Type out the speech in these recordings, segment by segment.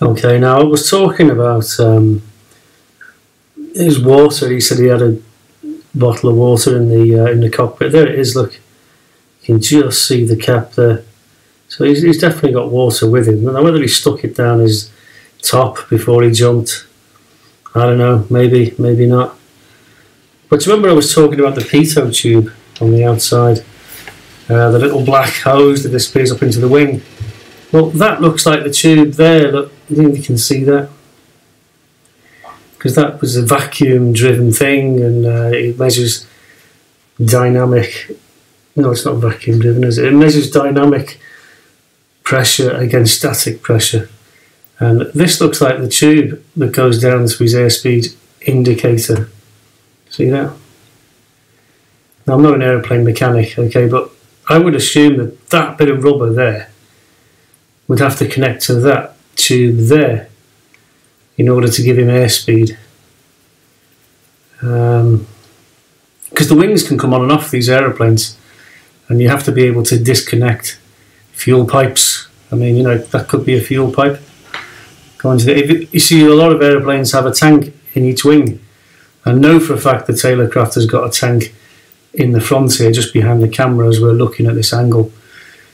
Okay, now I was talking about um, his water. He said he had a bottle of water in the uh, in the cockpit. There it is. Look, you can just see the cap there. So he's, he's definitely got water with him. Now whether he stuck it down his top before he jumped, I don't know. Maybe, maybe not. But remember I was talking about the pitot tube on the outside, uh, the little black hose that disappears up into the wing. Well, that looks like the tube there. Look, you think you can see that? Because that was a vacuum-driven thing, and uh, it measures dynamic. No, it's not vacuum-driven, is it? It measures dynamic pressure against static pressure. And this looks like the tube that goes down to his airspeed indicator. See that? Now, I'm not an aeroplane mechanic, okay, but I would assume that that bit of rubber there would have to connect to that tube there in order to give him airspeed. Because um, the wings can come on and off these aeroplanes, and you have to be able to disconnect fuel pipes. I mean, you know, that could be a fuel pipe. Going to the, you see, a lot of aeroplanes have a tank in each wing. I know for a fact that Taylorcraft has got a tank in the front here, just behind the camera as we're looking at this angle.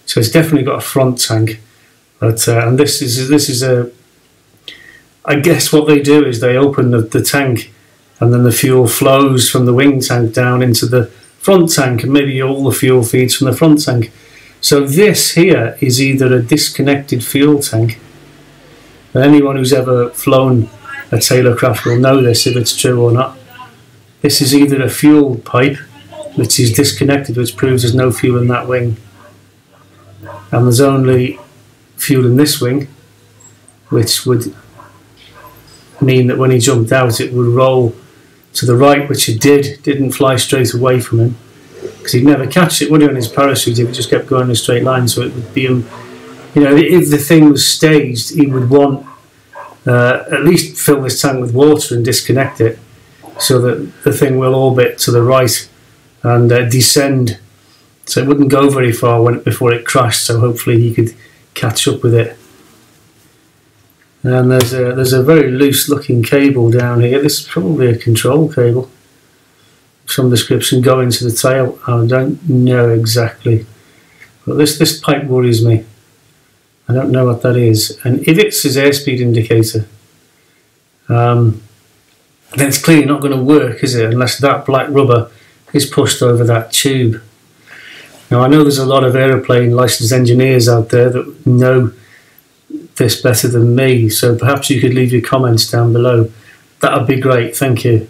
So it's definitely got a front tank. But uh, and this is this is a. I guess what they do is they open the, the tank, and then the fuel flows from the wing tank down into the front tank, and maybe all the fuel feeds from the front tank. So this here is either a disconnected fuel tank. And anyone who's ever flown a Taylorcraft will know this if it's true or not. This is either a fuel pipe which is disconnected, which proves there's no fuel in that wing, and there's only fuel in this wing, which would mean that when he jumped out, it would roll to the right, which it did. Didn't fly straight away from him because he'd never catch it, would he, on his parachute if it just kept going in a straight line. So it would be, you know, if the thing was staged, he would want uh, at least fill this tank with water and disconnect it so that the thing will orbit to the right and uh, descend. So it wouldn't go very far when, before it crashed. So hopefully he could catch up with it. And there's a, there's a very loose looking cable down here. This is probably a control cable. Some description going to the tail. I don't know exactly. But this, this pipe worries me. I don't know what that is. And if it's his airspeed indicator, um, then it's clearly not going to work, is it? Unless that black rubber is pushed over that tube. Now, I know there's a lot of aeroplane licensed engineers out there that know this better than me, so perhaps you could leave your comments down below. That would be great, thank you.